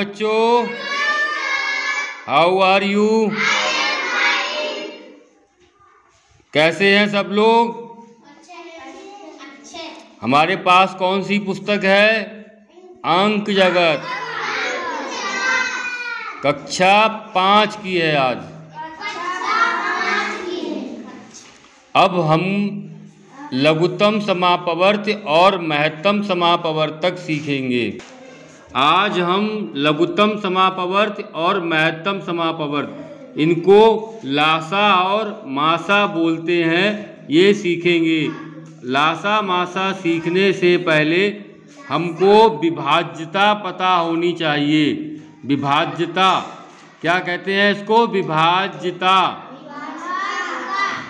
बच्चों how are you कैसे हैं सब लोग? हमारे पास कौन सी पुस्तक है? अंक जगत। कक्षा पाँच की है आज। अब हम लघुत्तम समापवर्त और महत्तम समापवर्तक सीखेंगे। आज हम लघुत्तम समापवर्त और महत्तम समापवर्त। इनको लासा और मासा बोलते हैं, ये सीखेंगे। लासा मासा सीखने से पहले हमको विभाज्यता पता होनी चाहिए। विभाज्यता, क्या कहते हैं इसको? विभाज्यता।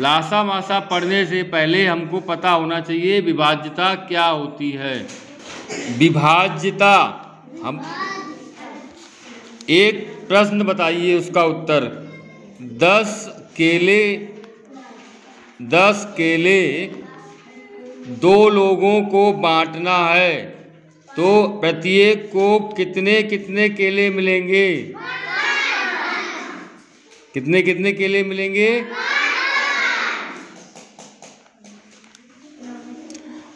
लासा मासा पढ़ने से पहले हमको पता होना चाहिए विभाज्यता क्या होती है। विभाज्यता हम एक प्रश्न बताइए उसका उत्तर। दस केले दस केले दो लोगों को बांटना है तो प्रत्येक को कितने कितने केले मिलेंगे? कितने कितने केले मिलेंगे?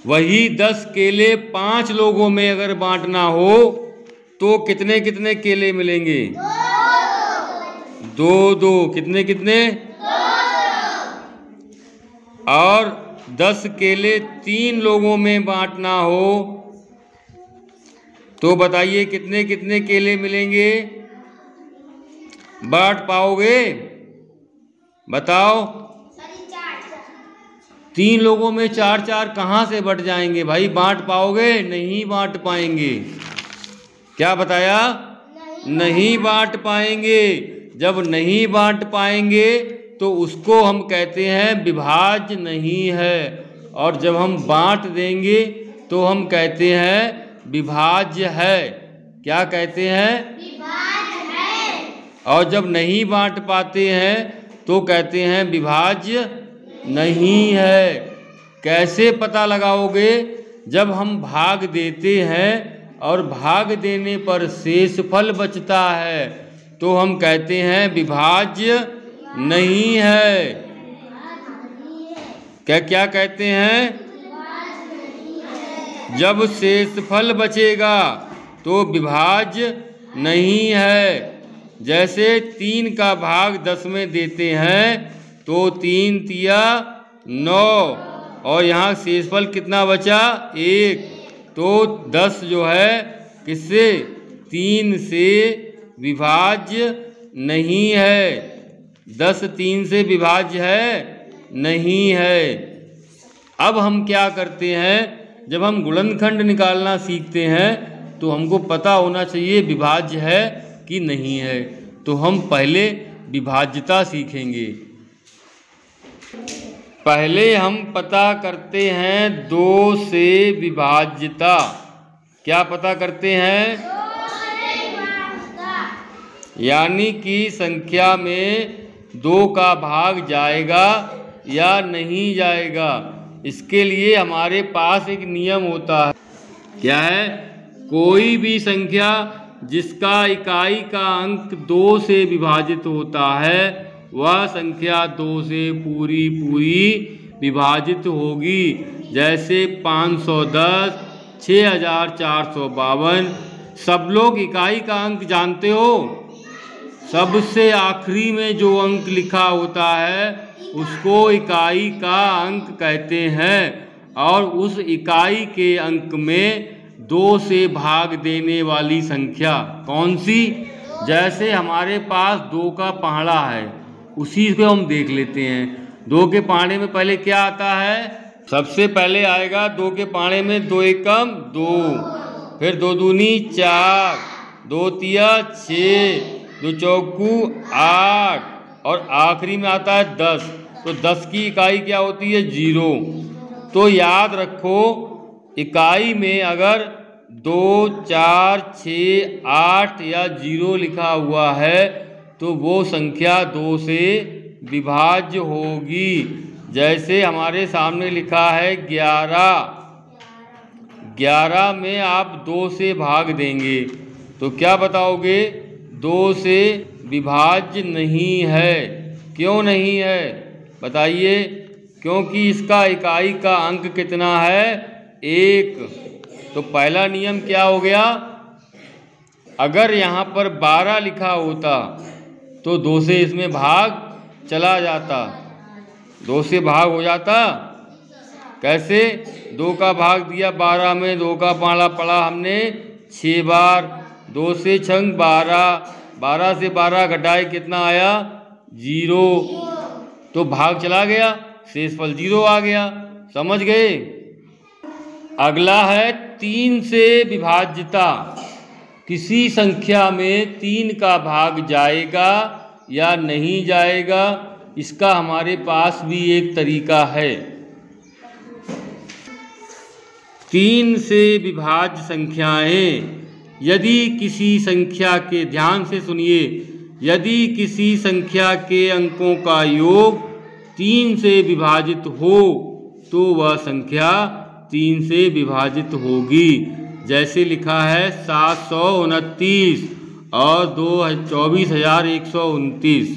वही दस केले पाँच लोगों में अगर बांटना हो तो कितने कितने केले मिलेंगे? दो दो। कितने कितने? और दस केले तीन लोगों में बांटना हो तो बताइए कितने कितने केले मिलेंगे? बांट पाओगे? बताओ। तीन लोगों में चार चार कहाँ से बट जाएँगे भाई? बांट पाओगे? नहीं बांट पाएँगे। क्या बताया? नहीं नहीं बांट पाएँगे। जब नहीं बांट पाएँगे तो उसको हम कहते हैं विभाज्य नहीं है। और जब हम बांट देंगे तो हम कहते हैं विभाज्य है। क्या कहते हैं? और जब नहीं बांट पाते हैं तो कहते हैं विभाज्य नहीं है। कैसे पता लगाओगे? जब हम भाग देते हैं और भाग देने पर शेष फल बचता है। तो हम कहते हैं, विभाज्य नहीं है। क्या क्या कहते हैं? जब शेष फल बचेगा तो विभाज्य नहीं है। जैसे तीन का भाग दस में देते हैं तो तीन तिया नौ। और यहाँ शेषफल कितना बचा? एक। तो दस जो है, किससे? तीन से विभाज्य नहीं है। दस तीन से विभाज्य है, नहीं है। अब हम क्या करते हैं? जब हम गुणनखंड निकालना सीखते हैं तो हमको पता होना चाहिए विभाज्य है कि नहीं है। तो हम पहले विभाज्यता सीखेंगे। पहले हम पता करते हैं दो से विभाज्यता। क्या पता करते हैं? यानी कि संख्या में दो का भाग जाएगा या नहीं जाएगा। इसके लिए हमारे पास एक नियम होता है। क्या है? कोई भी संख्या जिसका इकाई का अंक दो से विभाजित होता है वह संख्या दो से पूरी पूरी विभाजित होगी। जैसे 510, 6452 सब लोग इकाई का अंक जानते हो? सबसे आखिरी में जो अंक लिखा होता है उसको इकाई का अंक कहते हैं और उस इकाई के अंक में दो से भाग देने वाली संख्या कौन सी? जैसे हमारे पास दो का पहाड़ा है उसी को हम देख लेते हैं। दो के पाने में पहले क्या आता है? सबसे पहले आएगा दो के पाने में दो एकम, दो। फिर दो दूनी, चार। दो तिया छ दो चौकू, आठ। और आखिरी में आता है दस। तो दस की इकाई क्या होती है? ज़ीरो। तो याद रखो, इकाई में अगर दो, चार छ आठ या ज़ीरो लिखा हुआ है तो वो संख्या दो से विभाज्य होगी। जैसे हमारे सामने लिखा है ग्यारह। ग्यारह में आप दो से भाग देंगे। तो क्या बताओगे? दो से विभाज्य नहीं है। क्यों नहीं है? बताइए। क्योंकि इसका इकाई का अंक कितना है? एक। तो पहला नियम क्या हो गया? अगर यहाँ पर बारह लिखा होता तो दो से इसमें भाग चला जाता। दो से भाग हो जाता। कैसे? दो का भाग दिया बारह में, दो का पाला पड़ा हमने छः बार। दो से छंग बारह। बारह से बारह घटाए कितना आया? ज़ीरो। तो भाग चला गया शेष फल ज़ीरो आ गया। समझ गए? अगला है तीन से विभाज्यता। किसी संख्या में तीन का भाग जाएगा या नहीं जाएगा, इसका हमारे पास भी एक तरीका है। तीन से विभाज्य संख्याएँ, यदि किसी संख्या के ध्यान से सुनिए, यदि किसी संख्या के अंकों का योग तीन से विभाजित हो तो वह संख्या तीन से विभाजित होगी। जैसे लिखा है सात सौ उनतीस और दो चौबीस हज़ार एक सौ उनतीस।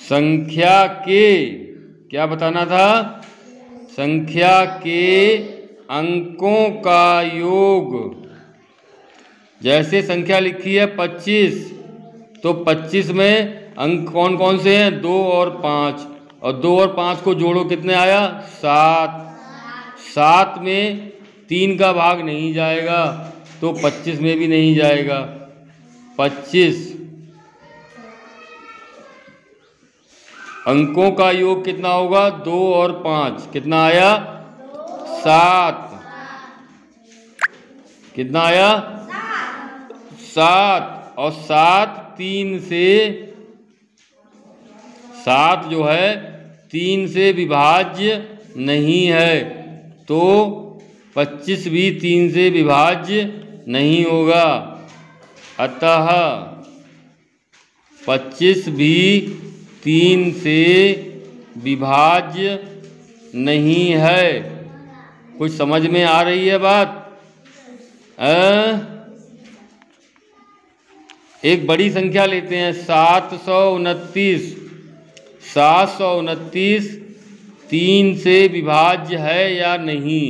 संख्या के, क्या बताना था? संख्या के अंकों का योग। जैसे संख्या लिखी है पच्चीस तो पच्चीस में अंक कौन कौन से हैं? दो और पाँच। और दो और पाँच को जोड़ो, कितने आया? सात। सात में तीन का भाग नहीं जाएगा तो पच्चीस में भी नहीं जाएगा। पच्चीस। अंकों का योग कितना होगा? दो और पाँच। कितना आया? सात। कितना आया? सात। और सात तीन से, सात जो है, तीन से विभाज्य नहीं है। तो पच्चीस भी तीन से विभाज्य नहीं होगा। अतः पच्चीस भी तीन से विभाज्य नहीं है। कुछ समझ में आ रही है बात? आ? एक बड़ी संख्या लेते हैं, सात सौ उनतीस। सात सौ उनतीस तीन से विभाज्य है या नहीं,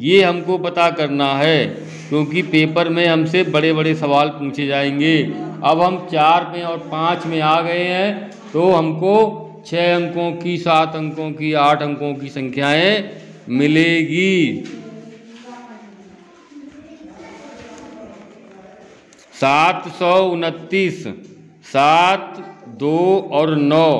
ये हमको पता करना है, क्योंकि पेपर में हमसे बड़े बड़े सवाल पूछे जाएँगे। अब हम चार में और पाँच में आ गए हैं तो हमको छः अंकों की, सात अंकों की, आठ अंकों की संख्याएँ मिलेगी। सात सौ उनतीस, सात, दो और नौ,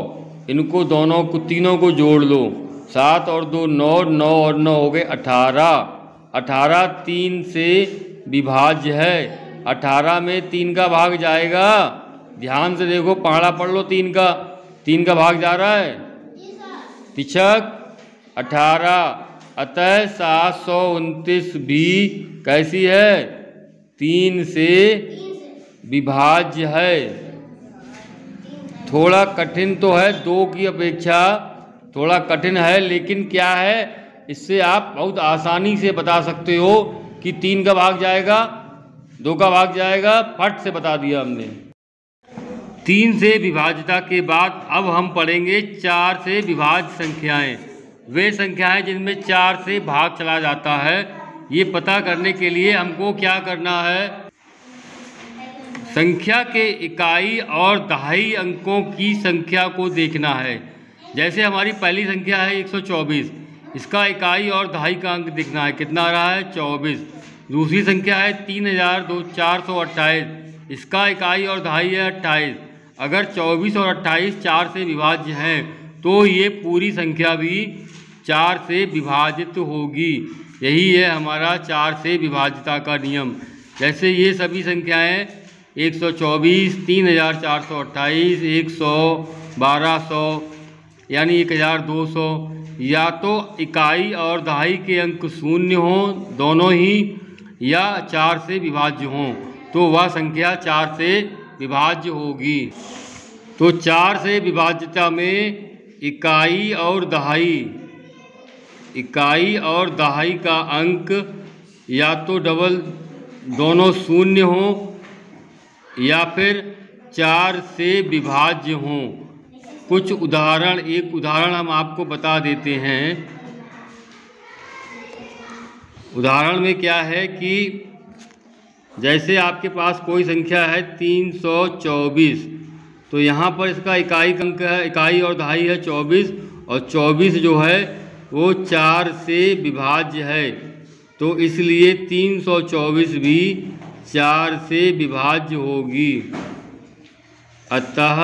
इनको दोनों को, तीनों को जोड़ लो। सात और दो, नौ नौ और नौ हो गए अठारह। अठारह तीन से विभाज्य है। अठारह में तीन का भाग जाएगा। ध्यान से देखो पहाड़ा पढ़ लो तीन का। तीन का भाग जा रहा है? पिछक, अठारह। अतः सात सौ उनतीस भी कैसी है? तीन से विभाज्य है। थोड़ा कठिन तो है, दो की अपेक्षा। थोड़ा कठिन है, लेकिन क्या है, इससे आप बहुत आसानी से बता सकते हो कि तीन का भाग जाएगा, दो का भाग जाएगा, फट से बता दिया हमने। तीन से विभाज्यता के बाद अब हम पढ़ेंगे चार से विभाज्य संख्याएँ। वे संख्याएँ जिनमें चार से भाग चला जाता है, ये पता करने के लिए हमको क्या करना है? संख्या के इकाई और दहाई अंकों की संख्या को देखना है। जैसे हमारी पहली संख्या है 124 इसका इकाई और दहाई का अंक दिखना है। कितना आ रहा है? 24 दूसरी संख्या है तीन हज़ार दो चार सौ अट्ठाईस इसका इकाई और दहाई है अट्ठाईस। अगर 24 और 28 चार से विभाज्य हैं तो ये पूरी संख्या भी चार से विभाजित होगी। यही है हमारा चार से विभाजिता का नियम। जैसे ये सभी संख्याएँ 124, 3428, 100, 1200 यानी 1200 या तो इकाई और दहाई के अंक शून्य हों, दोनों ही, या चार से विभाज्य हों तो वह संख्या चार से विभाज्य होगी। तो चार से विभाज्यता में इकाई और दहाई, इकाई और दहाई का अंक या तो डबल दोनों शून्य हों, या फिर चार से विभाज्य हों। कुछ उदाहरण, एक उदाहरण हम आपको बता देते हैं। उदाहरण में क्या है कि जैसे आपके पास कोई संख्या है तीन सौ चौबीस तो यहाँ पर इसका इकाई अंक है, इकाई और दहाई है चौबीस, और चौबीस जो है वो चार से विभाज्य है। तो इसलिए तीन सौ चौबीस भी चार से विभाज्य होगी। अतः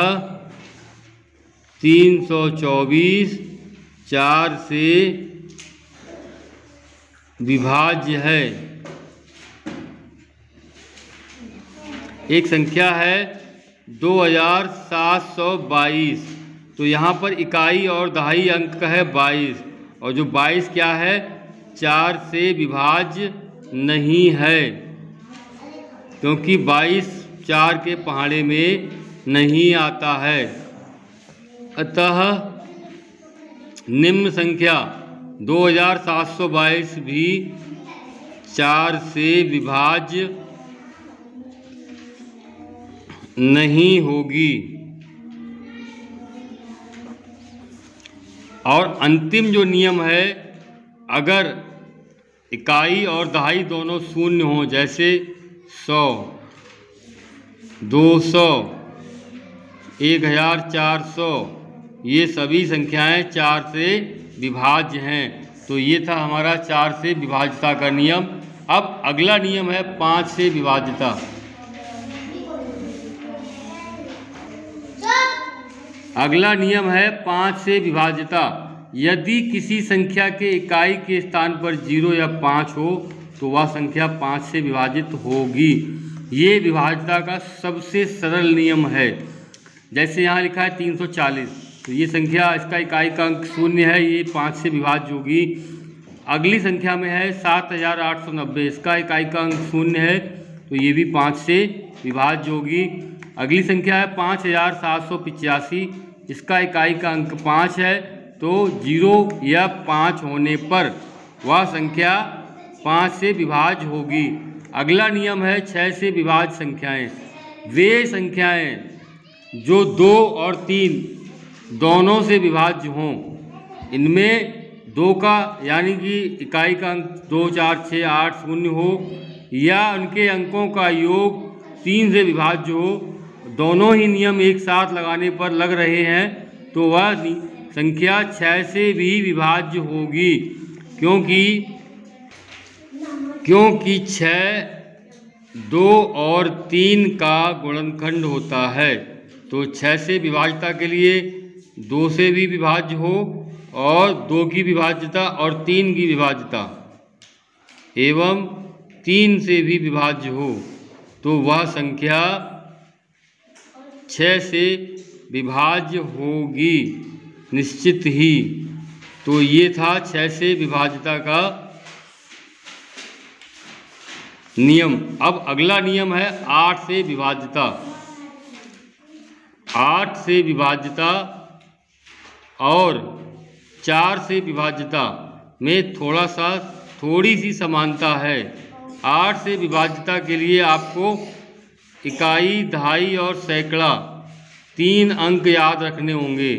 तीन सौ चौबीस चार से विभाज्य है। एक संख्या है दो हज़ार सात सौ बाईस। तो यहाँ पर इकाई और दहाई अंक का है बाईस। और जो बाईस क्या है? चार से विभाज्य नहीं है। क्योंकि बाईस चार के पहाड़े में नहीं आता है। अतः निम्न संख्या दो हज़ार सात सौ बाईस भी चार से विभाज्य नहीं होगी। और अंतिम जो नियम है, अगर इकाई और दहाई दोनों शून्य हों, जैसे सौ, दो सौ, एक हज़ार चार सौ ये सभी संख्याएँ चार से विभाज्य हैं। तो ये था हमारा चार से विभाज्यता का नियम। अब अगला नियम है पाँच से विभाज्यता। अगला नियम है पाँच से विभाज्यता। यदि किसी संख्या के इकाई के स्थान पर ज़ीरो या पाँच हो तो वह संख्या पाँच से विभाजित होगी। ये विभाज्यता का सबसे सरल नियम है। जैसे यहाँ लिखा है तीन सौ चालीस। तो ये संख्या इसका इकाई का अंक शून्य है, ये पाँच से विभाज्य होगी। अगली संख्या में है सात हज़ार आठ सौ नब्बे, इसका इकाई का अंक शून्य है तो ये भी पाँच से विभाज्य होगी। अगली संख्या है पाँच हज़ार सात सौ पिचासी, इसका इकाई का अंक पाँच है तो ज़ीरो या पाँच होने पर वह संख्या पाँच से विभाज्य होगी। अगला नियम है छः से विभाज्य संख्याएँ। वे संख्याएँ जो दो और तीन दोनों से विभाज्य हों। इनमें दो का, यानी कि इकाई का अंक दो, चार छः आठ, शून्य हो, या उनके अंकों का योग तीन से विभाज्य हो। दोनों ही नियम एक साथ लगाने पर लग रहे हैं तो वह संख्या छः से भी विभाज्य होगी, क्योंकि क्योंकि छः दो और तीन का गुणनखंड होता है। तो छः से विभाज्यता के लिए दो से भी विभाज्य हो और दो की विभाज्यता और तीन की विभाज्यता। एवं तीन से भी विभाज्य हो तो वह संख्या छः से विभाज्य होगी, निश्चित ही। तो ये था छः से विभाज्यता का नियम। अब अगला नियम है आठ से विभाज्यता। आठ से विभाज्यता और चार से विभाज्यता में थोड़ा सा, थोड़ी सी समानता है। आठ से विभाज्यता के लिए आपको इकाई दहाई और सैकड़ा, तीन अंक याद रखने होंगे।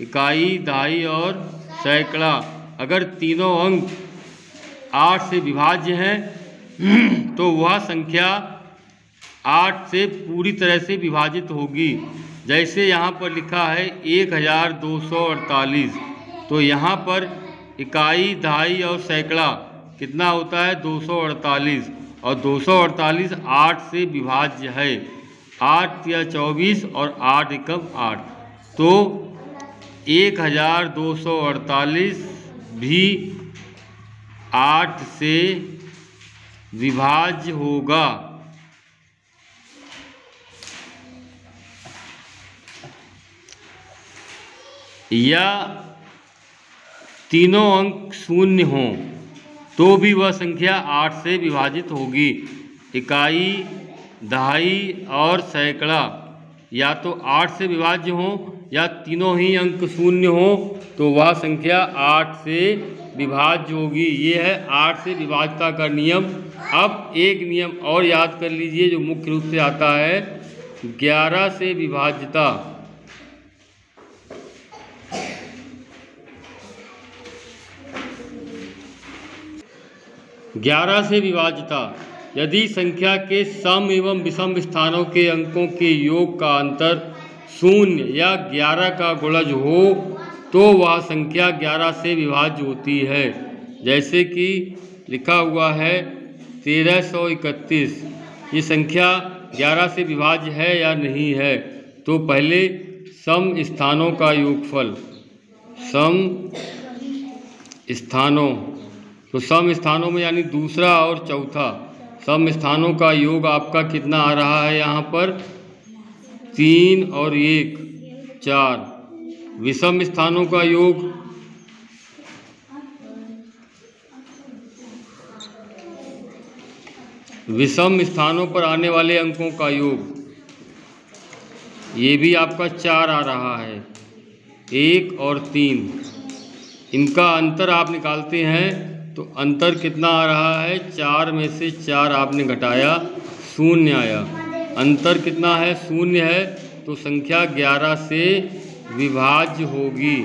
इकाई दहाई और सैकड़ा, अगर तीनों अंक आठ से विभाज्य हैं तो वह संख्या आठ से पूरी तरह से विभाजित होगी। जैसे यहाँ पर लिखा है, एक हज़ार दो सौ अड़तालीस। तो यहाँ पर इकाई दहाई और सैकड़ा कितना होता है? दो सौ अड़तालीस। और दो सौ अड़तालीस आठ से विभाज्य है। आठ या चौबीस और आठ एकम आठ। तो एक हज़ार दो सौ अड़तालीस भी आठ से विभाज्य होगा। या तीनों अंक शून्य हों तो भी वह संख्या आठ से विभाजित होगी। इकाई, दहाई और सैकड़ा, या तो आठ से विभाज्य हों, या तीनों ही अंक शून्य हों तो वह संख्या आठ से विभाज्य होगी। ये है आठ से विभाज्यता का नियम। अब एक नियम और याद कर लीजिए, जो मुख्य रूप से आता है, ग्यारह से विभाज्यता। ग्यारह से विभाज्यता यदि संख्या के सम एवं विषम स्थानों के अंकों के योग का अंतर शून्य या ग्यारह का गुणज हो तो वह संख्या ग्यारह से विभाज्य होती है। जैसे कि लिखा हुआ है, तेरह सौ इकतीस। ये संख्या ग्यारह से विभाज्य है या नहीं है? तो पहले सम स्थानों का योगफल। सम स्थानों। तो सम स्थानों में यानी दूसरा और चौथा। सम स्थानों का योग आपका कितना आ रहा है यहाँ पर? तीन और एक, चार। विषम स्थानों का योग? विषम स्थानों पर आने वाले अंकों का योग। ये भी आपका चार आ रहा है। एक और तीन। इनका अंतर आप निकालते हैं। तो अंतर कितना आ रहा है? चार में से चार आपने घटाया, शून्य आया। अंतर कितना है? शून्य है तो संख्या ग्यारह से विभाज्य होगी।